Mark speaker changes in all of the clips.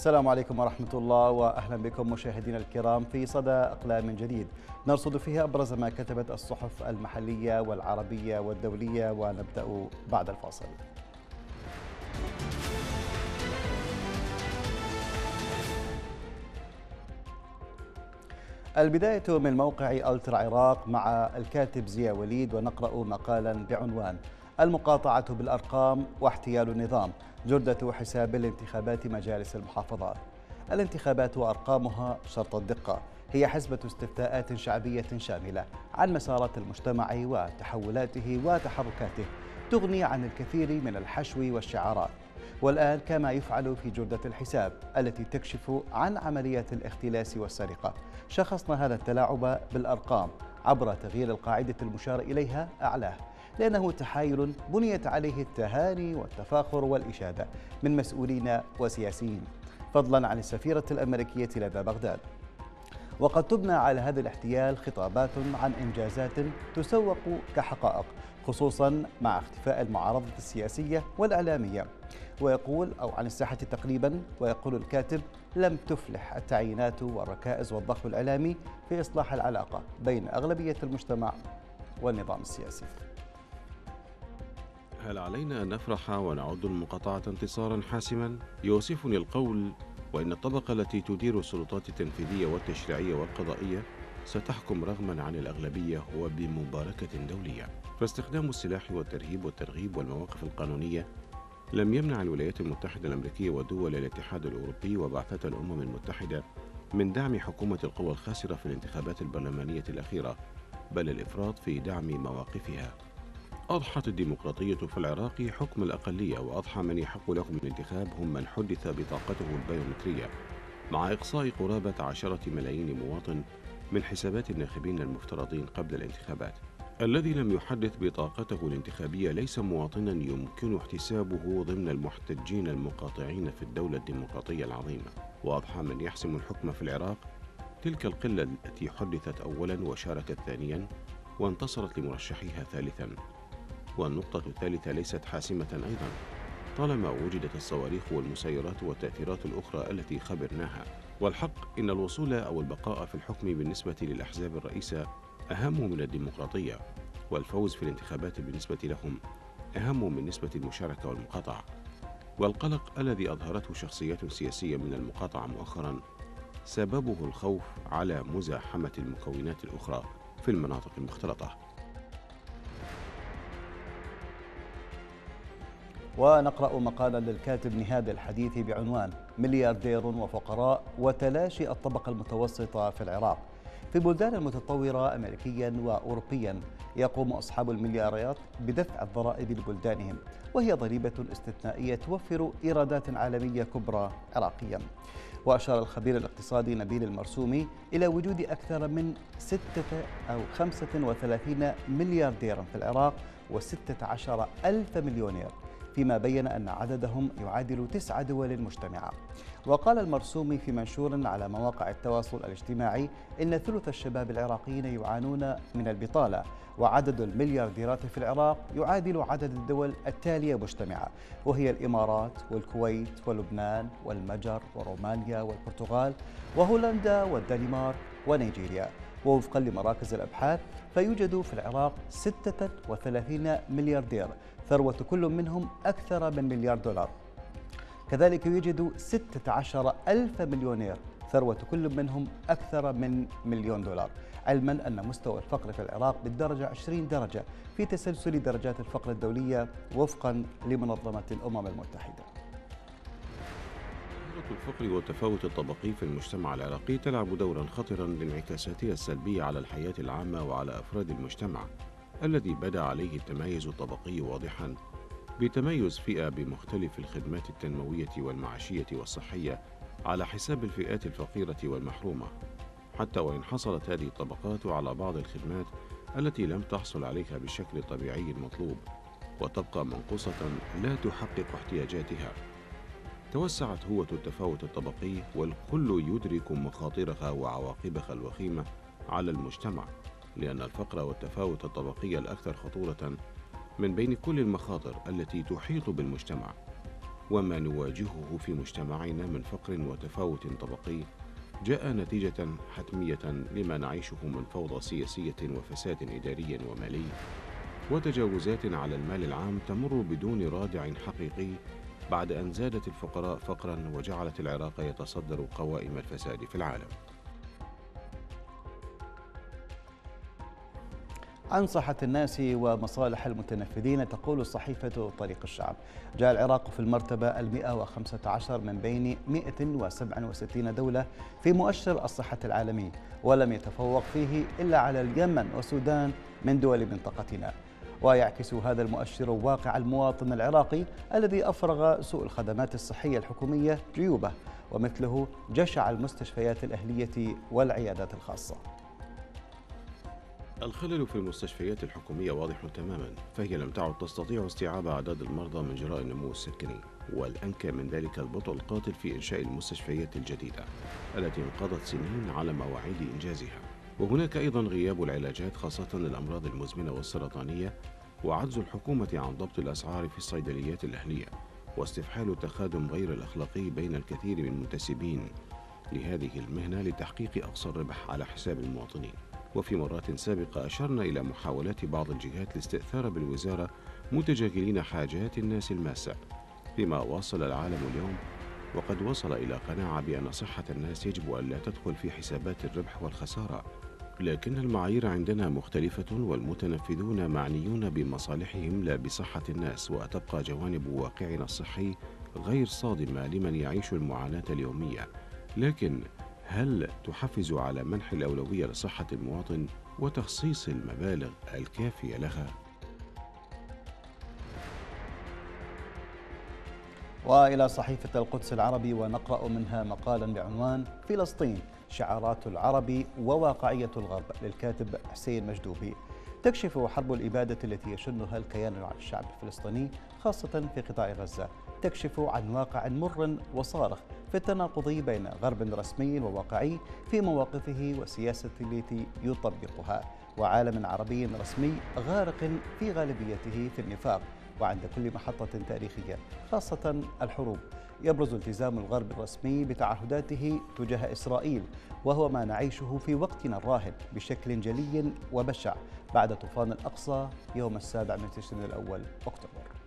Speaker 1: السلام عليكم ورحمة الله وأهلا بكم مشاهدينا الكرام في صدى أقلام جديد. نرصد فيها أبرز ما كتبت الصحف المحلية والعربية والدولية ونبدأ بعد الفاصل. البداية من موقع ألتر عراق مع الكاتب زيا وليد ونقرأ مقالا بعنوان المقاطعة بالأرقام واحتيال النظام. جردة حساب الانتخابات مجالس المحافظات. الانتخابات وأرقامها شرط الدقة. هي حسبة استفتاءات شعبية شاملة عن مسارات المجتمع وتحولاته وتحركاته تغني عن الكثير من الحشو والشعارات. والآن كما يفعل في جردة الحساب التي تكشف عن عمليات الاختلاس والسرقة. شخصنا هذا التلاعب بالأرقام. عبر تغيير القاعدة المشار إليها أعلاه. لأنه تحايل بنيت عليه التهاني والتفاخر والإشادة من مسؤولين وسياسيين فضلا عن السفيرة الأمريكية لدى بغداد. وقد تبنى على هذا الاحتيال خطابات عن إنجازات تسوق كحقائق خصوصا مع اختفاء المعارضة السياسية والإعلامية. ويقول أو عن الساحة تقريبا ويقول الكاتب لم تفلح التعيينات والركائز والضخ الإعلامي في إصلاح العلاقة بين أغلبية المجتمع والنظام السياسي.
Speaker 2: هل علينا أن نفرح ونعد المقاطعة انتصارا حاسما؟ يوصفني القول وإن الطبقة التي تدير السلطات التنفيذية والتشريعية والقضائية ستحكم رغما عن الأغلبية وبمباركة دولية فاستخدام السلاح والترهيب والترغيب والمواقف القانونية لم يمنع الولايات المتحدة الأمريكية ودول الاتحاد الأوروبي وبعثة الأمم المتحدة من دعم حكومة القوى الخاسرة في الانتخابات البرلمانية الأخيرة بل الإفراط في دعم مواقفها أضحت الديمقراطية في العراق حكم الأقلية وأضحى من يحق لهم الانتخاب هم من حدث بطاقته البيومترية مع إقصاء قرابة عشرة ملايين مواطن من حسابات الناخبين المفترضين قبل الانتخابات. الذي لم يحدث بطاقته الانتخابية ليس مواطنا يمكن احتسابه ضمن المحتجين المقاطعين في الدولة الديمقراطية العظيمة. وأضحى من يحسم الحكم في العراق تلك القلة التي حدثت أولا وشاركت ثانيا وانتصرت لمرشحيها ثالثا. والنقطة الثالثة ليست حاسمة أيضا طالما وجدت الصواريخ والمسيرات والتأثيرات الأخرى التي خبرناها. والحق إن الوصول أو البقاء في الحكم بالنسبة للأحزاب الرئيسة أهم من الديمقراطية والفوز في الانتخابات بالنسبة لهم أهم من نسبة المشاركة والمقاطعة. والقلق الذي أظهرته شخصيات سياسية من المقاطعة مؤخرا سببه الخوف على مزاحمة المكونات الأخرى في المناطق المختلطة.
Speaker 1: ونقرأ مقالا للكاتب نهاد الحديث بعنوان ملياردير وفقراء وتلاشي الطبقة المتوسطة في العراق. في بلدان متطورة أمريكيا وأوروبيا يقوم أصحاب المليارات بدفع الضرائب لبلدانهم وهي ضريبة استثنائية توفر إيرادات عالمية كبرى عراقيا. وأشار الخبير الاقتصادي نبيل المرسومي إلى وجود أكثر من ستة أو خمسة وثلاثين مليارديرا في العراق وستة عشر ألف مليونير. فيما بين أن عددهم يعادل تسع دول مجتمعة. وقال المرسومي في منشور على مواقع التواصل الاجتماعي إن ثلث الشباب العراقيين يعانون من البطالة وعدد المليارديرات في العراق يعادل عدد الدول التالية مجتمعة وهي الإمارات والكويت ولبنان والمجر ورومانيا والبرتغال وهولندا والدنمارك ونيجيريا. ووفقا لمراكز الأبحاث فيوجد في العراق 36 ملياردير ثروة كل منهم أكثر من مليار دولار. كذلك يوجد 16 ألف مليونير ثروة كل منهم أكثر من مليون دولار. علما أن مستوى الفقر في العراق بالدرجة 20 درجة في تسلسل درجات الفقر الدولية وفقا لمنظمة الأمم المتحدة.
Speaker 2: الفقر والتفاوت الطبقي في المجتمع العراقي تلعب دورا خطرا لانعكاساتها السلبية على الحياة العامة وعلى أفراد المجتمع. الذي بدا عليه التمايز الطبقي واضحا بتميز فئة بمختلف الخدمات التنموية والمعاشية والصحية على حساب الفئات الفقيرة والمحرومة حتى وإن حصلت هذه الطبقات على بعض الخدمات التي لم تحصل عليها بالشكل الطبيعي المطلوب وتبقى منقوصة لا تحقق احتياجاتها. توسعت هوة التفاوت الطبقي والكل يدرك مخاطرها وعواقبها الوخيمة على المجتمع. لأن الفقر والتفاوت الطبقي الأكثر خطورة من بين كل المخاطر التي تحيط بالمجتمع وما نواجهه في مجتمعنا من فقر وتفاوت طبقي جاء نتيجة حتمية لما نعيشه من فوضى سياسية وفساد إداري ومالي وتجاوزات على المال العام تمر بدون رادع حقيقي بعد أن زادت الفقراء فقرا وجعلت العراق يتصدر قوائم الفساد في العالم.
Speaker 1: عن صحة الناس ومصالح المتنفذين تقول صحيفة طريق الشعب. جاء العراق في المرتبة المئة وخمسة عشر من بين 167 دولة في مؤشر الصحة العالمي ولم يتفوق فيه إلا على اليمن والسودان من دول منطقتنا. ويعكس هذا المؤشر واقع المواطن العراقي الذي أفرغ سوء الخدمات الصحية الحكومية جيوبه ومثله جشع المستشفيات الأهلية والعيادات الخاصة.
Speaker 2: الخلل في المستشفيات الحكومية واضح تماما فهي لم تعد تستطيع استيعاب أعداد المرضى من جراء النمو السكني والأنكى من ذلك البطء القاتل في إنشاء المستشفيات الجديدة التي انقضت سنين على مواعيد إنجازها. وهناك أيضا غياب العلاجات خاصة الأمراض المزمنة والسرطانية وعجز الحكومة عن ضبط الأسعار في الصيدليات الأهلية واستفحال التخادم غير الأخلاقي بين الكثير من المنتسبين لهذه المهنة لتحقيق أقصى الربح على حساب المواطنين. وفي مرات سابقة أشرنا إلى محاولات بعض الجهات الاستئثار بالوزارة متجاهلين حاجات الناس الماسة فيما واصل العالم اليوم وقد وصل إلى قناعة بأن صحة الناس يجب أن لا تدخل في حسابات الربح والخسارة. لكن المعايير عندنا مختلفة والمتنفذون معنيون بمصالحهم لا بصحة الناس وتبقى جوانب واقعنا الصحي غير صادمة لمن يعيش المعاناة اليومية. لكن هل تحفز على منح الأولوية لصحة المواطن وتخصيص المبالغ الكافية لها؟
Speaker 1: وإلى صحيفة القدس العربي ونقرأ منها مقالا بعنوان فلسطين شعارات العرب وواقعية الغرب للكاتب حسين مجدوبي تكشف حرب الإبادة التي يشنها الكيان الشعب الفلسطيني خاصة في قطاع غزة تكشف عن واقع مر وصارخ في التناقض بين غرب رسمي وواقعي في مواقفه والسياسة التي يطبقها وعالم عربي رسمي غارق في غالبيته في النفاق وعند كل محطة تاريخية خاصة الحروب. يبرز التزام الغرب الرسمي بتعهداته تجاه إسرائيل وهو ما نعيشه في وقتنا الراهن بشكل جلي وبشع بعد طوفان الأقصى يوم السابع من تشرين الأول أكتوبر.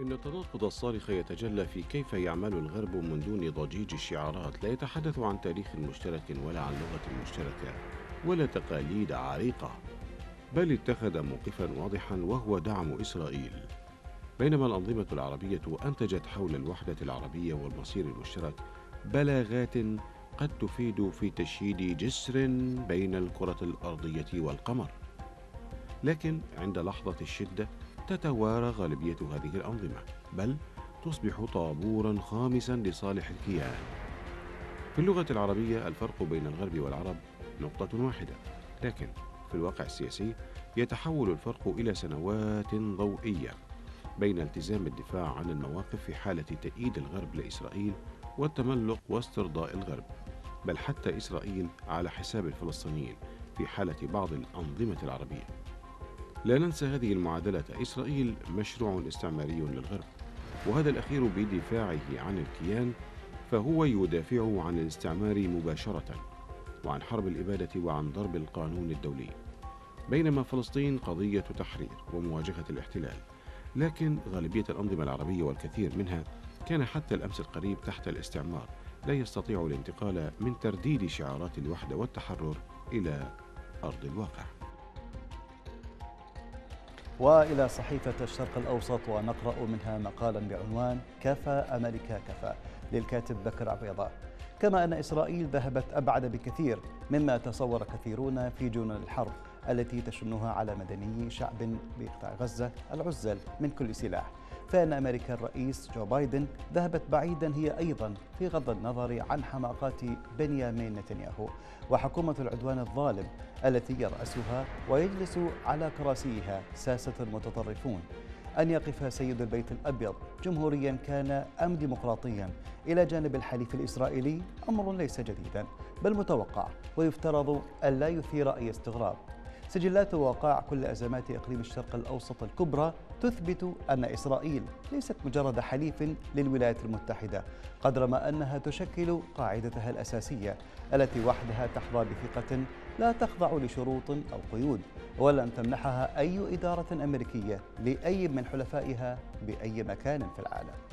Speaker 2: إن التناقض الصارخ يتجلى في كيف يعمل الغرب من دون ضجيج الشعارات لا يتحدث عن تاريخ مشترك ولا عن لغة مشتركة ولا تقاليد عريقة بل اتخذ موقفا واضحا وهو دعم إسرائيل. بينما الأنظمة العربية أنتجت حول الوحدة العربية والمصير المشترك بلاغات قد تفيد في تشييد جسر بين الكرة الأرضية والقمر. لكن عند لحظة الشدة تتوارى غالبية هذه الأنظمة بل تصبح طابورا خامسا لصالح الكيان. في اللغة العربية الفرق بين الغرب والعرب نقطة واحدة لكن في الواقع السياسي يتحول الفرق إلى سنوات ضوئية بين التزام الدفاع عن المواقف في حالة تأييد الغرب لإسرائيل والتملق واسترضاء الغرب. بل حتى إسرائيل على حساب الفلسطينيين في حالة بعض الأنظمة العربية. لا ننسى هذه المعادلة. إسرائيل مشروع استعماري للغرب وهذا الأخير بدفاعه عن الكيان فهو يدافع عن الاستعمار مباشرة وعن حرب الإبادة وعن ضرب القانون الدولي بينما فلسطين قضية تحرير ومواجهة الاحتلال. لكن غالبية الأنظمة العربية والكثير منها كان حتى الأمس القريب تحت الاستعمار لا يستطيع الانتقال من ترديد شعارات الوحدة والتحرر إلى أرض الواقع.
Speaker 1: وإلى صحيفة الشرق الأوسط ونقرأ منها مقالا بعنوان كفى أمريكا كفى للكاتب بكر عبيضاء كما أن إسرائيل ذهبت أبعد بكثير مما تصور كثيرون في جنون الحرب التي تشنها على مدني شعب بقطاع غزة العزل من كل سلاح. فإن أمريكا الرئيس جو بايدن ذهبت بعيدا هي أيضا في غض النظر عن حماقات بنيامين نتنياهو وحكومة العدوان الظالم التي يرأسها ويجلس على كراسيها ساسة المتطرفون. أن يقف سيد البيت الأبيض جمهوريا كان أم ديمقراطيا. إلى جانب الحليف الإسرائيلي أمر ليس جديدا بل متوقع ويفترض أن لا يثير أي استغراب. سجلات ووقائع كل أزمات إقليم الشرق الأوسط الكبرى تثبت أن إسرائيل ليست مجرد حليف للولايات المتحدة قدر ما أنها تشكل قاعدتها الأساسية التي وحدها تحظى بثقة لا تخضع لشروط أو قيود ولن تمنحها أي إدارة أمريكية لأي من حلفائها بأي مكان في العالم.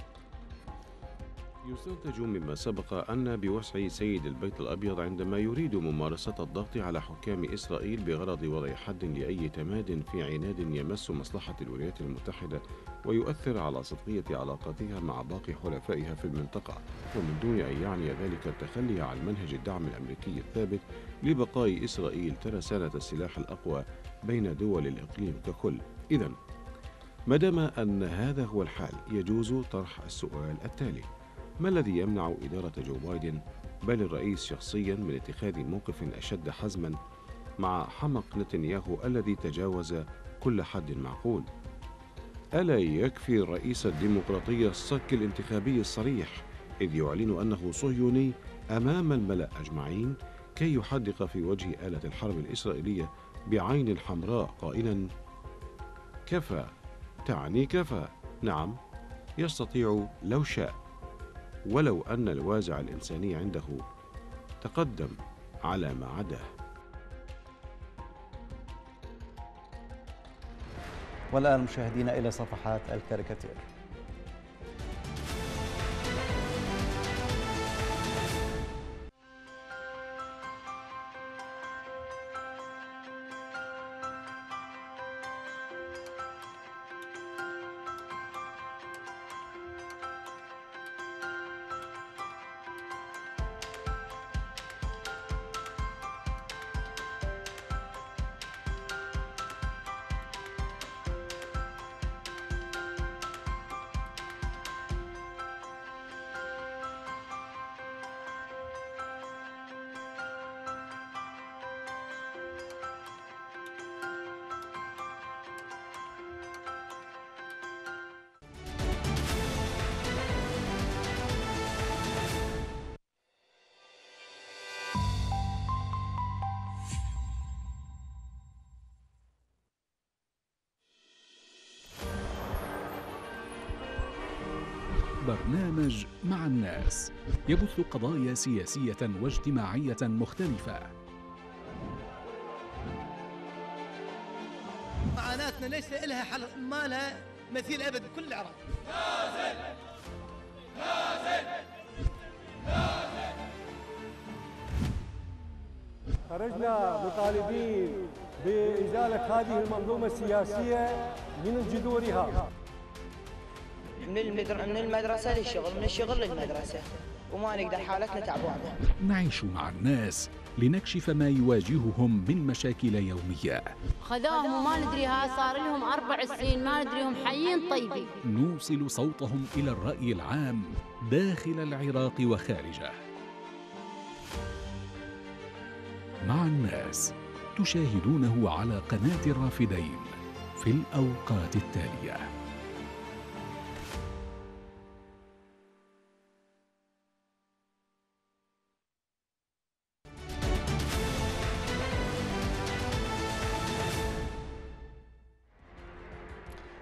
Speaker 2: يستنتج مما سبق أن بوسع سيد البيت الأبيض عندما يريد ممارسة الضغط على حكام إسرائيل بغرض وضع حد لأي تماد في عناد يمس مصلحة الولايات المتحدة ويؤثر على صدقية علاقاتها مع باقي حلفائها في المنطقة. ومن دون أن يعني ذلك التخلي عن منهج الدعم الأمريكي الثابت لبقاء إسرائيل ترسانة السلاح الأقوى بين دول الإقليم ككل. إذا ما دام أن هذا هو الحال يجوز طرح السؤال التالي. ما الذي يمنع إدارة جو بايدن بل الرئيس شخصيا من اتخاذ موقف أشد حزما مع حمق نتنياهو الذي تجاوز كل حد معقول؟ ألا يكفي الرئيس الديمقراطي الصك الانتخابي الصريح إذ يعلن أنه صهيوني أمام الملأ أجمعين كي يحدق في وجه آلة الحرب الإسرائيلية بعين حمراء قائلا كفى تعني كفى. نعم يستطيع لو شاء. ولو أن الوازع الإنساني عنده تقدم على ما عداه.
Speaker 1: والآن مشاهدينا إلى صفحات الكاريكاتير.
Speaker 3: برنامج مع الناس. يبث قضايا سياسية واجتماعية مختلفة.
Speaker 4: معاناتنا ليس لها حل ما لها مثيل أبد بكل العراق
Speaker 5: خرجنا مطالبين بإزالة هذه المنظومة السياسية من جذورها.
Speaker 6: من المدر... من المدرسة للشغل من الشغل للمدرسة. وما نقدر حالتنا تعبانة
Speaker 3: نعيش مع الناس لنكشف ما يواجههم من مشاكل يومية.
Speaker 7: خذوهم وما ندري ها صار لهم أربع سنين ما ندري هم حيين طيبين.
Speaker 3: نوصل صوتهم إلى الرأي العام داخل العراق وخارجه. مع الناس تشاهدونه على قناة الرافدين في الأوقات التالية.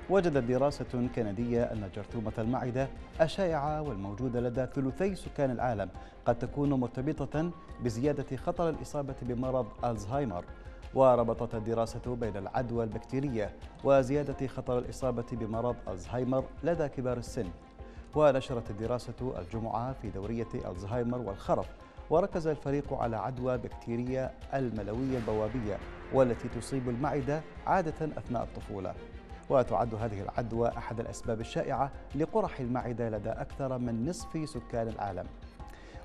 Speaker 1: وجدت دراسة كندية أن جرثومة المعدة الشائعة والموجودة لدى ثلثي سكان العالم قد تكون مرتبطة بزيادة خطر الإصابة بمرض ألزهايمر وربطت الدراسة بين العدوى البكتيرية وزيادة خطر الإصابة بمرض ألزهايمر لدى كبار السن. ونشرت الدراسة الجمعة في دورية ألزهايمر والخرف وركز الفريق على عدوى بكتيريا الملوية البوابية والتي تصيب المعدة عادة أثناء الطفولة. وتعد هذه العدوى أحد الأسباب الشائعة لقرح المعدة لدى أكثر من نصف سكان العالم.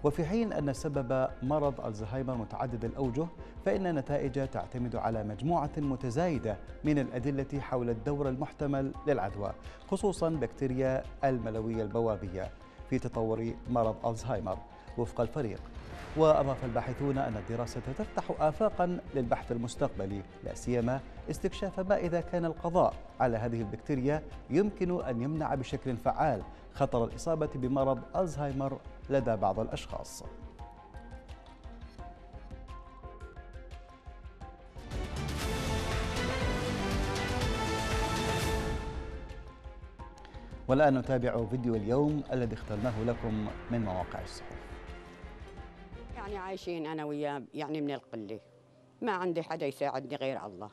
Speaker 1: وفي حين أن سبب مرض الزهايمر متعدد الأوجه فإن النتائج تعتمد على مجموعة متزايدة من الأدلة حول الدور المحتمل للعدوى خصوصا بكتيريا الملوية البوابية في تطور مرض الزهايمر. وفق الفريق. وأضاف الباحثون أن الدراسة تفتح آفاقا للبحث المستقبلي لا سيما استكشاف ما إذا كان القضاء على هذه البكتيريا يمكن أن يمنع بشكل فعال خطر الإصابة بمرض ألزهايمر لدى بعض الأشخاص. والآن نتابع فيديو اليوم الذي اخترناه لكم من مواقع الصحف.
Speaker 8: يعني عايشين أنا وياه يعني من القلة. ما عندي حدا يساعدني غير الله.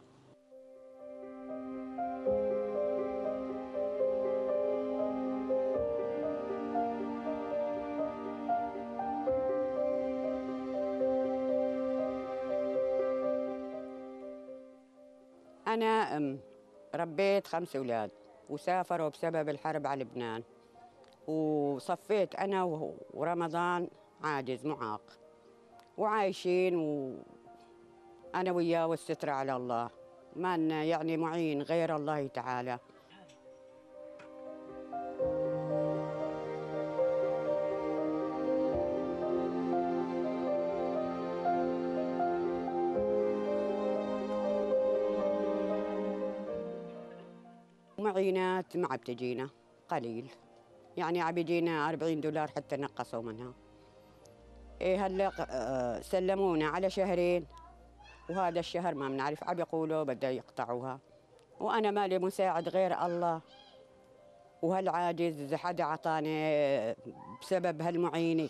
Speaker 8: أنا أم ربيت خمس أولاد وسافروا بسبب الحرب على لبنان. وصفيت أنا ورمضان عاجز معاق. وعايشين وأنا وياه والستر على الله. ما لنا يعني معين غير الله تعالى. معينات ما عم تجينا. قليل. يعني عم يجينا 40 دولار حتى نقصوا منها. إيه هلا آه، سلمونا على شهرين. وهذا الشهر ما بنعرف عم يقولوا بده يقطعوها. وأنا مالي مساعد غير الله. وهالعاجز إذا حدا عطاني بسبب هالمعينة؟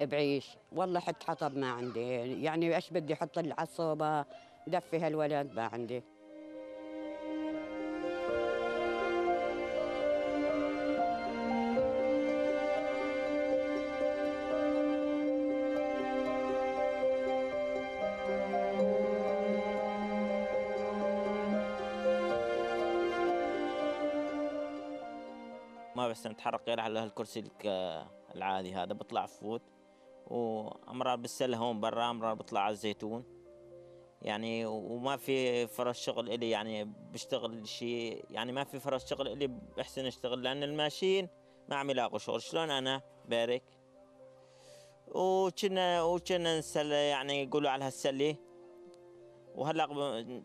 Speaker 8: بعيش. والله حتى حطب ما عندي. يعني إيش بدي؟ أحط الصوبه دفي هالولد ما عندي.
Speaker 9: بس نتحرك غير على هالكرسي الك- العادي هذا بطلع فوت. وأمرار بالسله هون برا أمرار بطلع على الزيتون. يعني وما في فرص شغل إلي يعني بشتغل شيء يعني ما في فرص شغل إلي بحسن أشتغل لأن الماشيين ما عم يلاقوا شغل. شلون أنا؟ بارك. وكنا وكنا نسل يعني يقولوا على هالسلة. وهلأ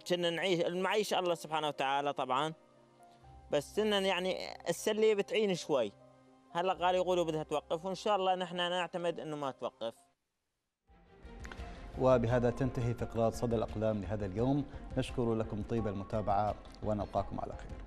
Speaker 9: كنا نعيش المعيش الله سبحانه وتعالى طبعا. بس إن يعني السلة بتعين شوي. هلا قالوا يقولوا بدها توقف وإن شاء الله نحن نعتمد إنه ما توقف.
Speaker 1: وبهذا تنتهي فقرات صدى الأقلام لهذا اليوم. نشكر لكم طيب المتابعة ونلقاكم على خير.